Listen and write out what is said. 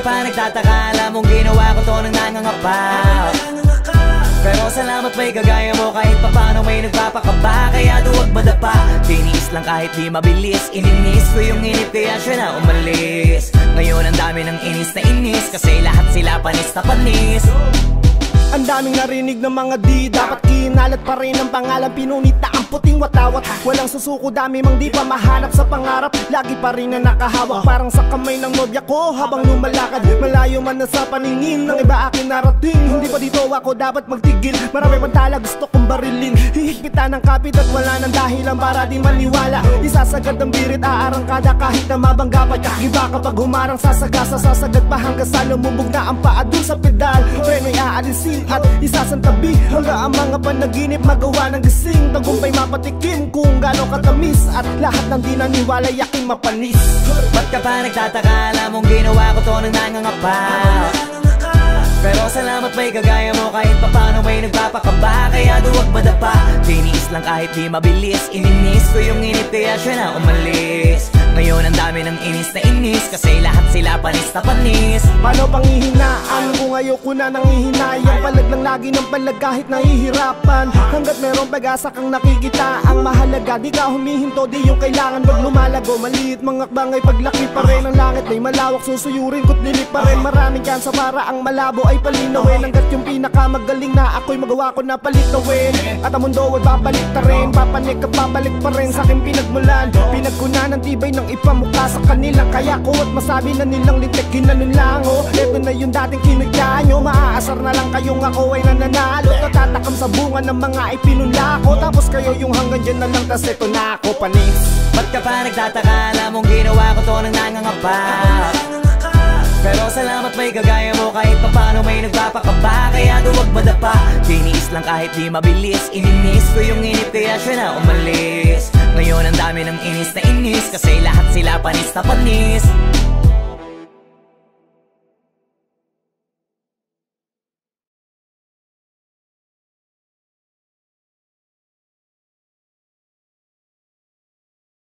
ka pa nagtataka. Alam mong ginawa ko to nang nangangapa. Pero salamat may kagaya mo Kahit papano may nagpapakaba. Kaya duwag madapa. Tiniis lang kahit di mabilis. Ininis ko yung inip kaya siya na umalis. Ngayon ang dami ng inis na inis. Kasi lahat sila panis na panis. Ang daming narinig ng mga di. Dapat kinalat pa rin ang pangalan. Pinunit na ang puting watawat. Walang susuko dami mang di pa mahanap sa pangarap. Lagi pa rin na nakahawak Parang sa kamay ng nobya ko Habang lumalakad. Malayo man na sa paningin Ng iba akin narating. Hindi pa dito ako dapat magtigil. Marami pang tala gusto kong barilin. Hihigpitan ng kapit at wala nang dahilan Para di maniwala. Isasagad ang birit Aarangkada kahit na mabangga pa. Iba kapag humarang sasagasa Sasagad pa hanggang sa lumubog na ang paa dun sa pedal Preno'y aalisin at isasantabi. Hanggang ang mga panaginip magawa ng gising. Tagumpay mapatikim kung gaano katamis. At lahat ng di naniwala yaking mapanis. Ba't ka pa nagtataka? Alam mong ginawa ko to nang nangangapa. Pero salamat may kagaya mo Kahit papano may nagpapakaba. Kaya duwag madapa. Tiniis lang kahit di mabilis. Ininis ko yung inip kaya siya na umalis Ngayon ang dami ng inis na inis Kasi lahat sila panis na panis. Paano pang ihinaan kung ayoko na nang ihinayang Palag lang lagi ng palag kahit nahihirapan. Hanggat merong pag-asa kang nakikita Ang mahalaga di ka humihinto di yung kailangan Wag lumalago. Maliit mga akbang ay paglaki pa rin Ang langit ay malawak susuyurin ko't dilig pa rin. Maraming kansa para ang malabo ay palinawin. Hanggat yung pinakamagaling na ako'y magawa ko na palitawin. At ang mundo ay babalik ta rin Papanik at babalik pa rin sa aking pinagmulan. Pinagkunan ng tibay ng ipamukha sa kanila Kaya ko at masabi na nilang lintik ginanon lang oh. Ito na yung dating kinagya nyo Maaasar na lang kayong ako ay nananalo. Natatakam sa bunga ng mga ipinula ko Tapos kayo yung hanggang dyan na lang Tas ito na ako panis. Ba't ka pa nagtataka? Alam mong ginawa ko to nang nangangapa Pero salamat may kagaya mo Kahit papano may nagpapakaba. Kaya duwag madapa. Tiniis lang kahit di mabilis. Ininis ko yung inip kaya siya na umalis. Ngayon ang dami ng inis na inis. Kasi lahat sila panis na panis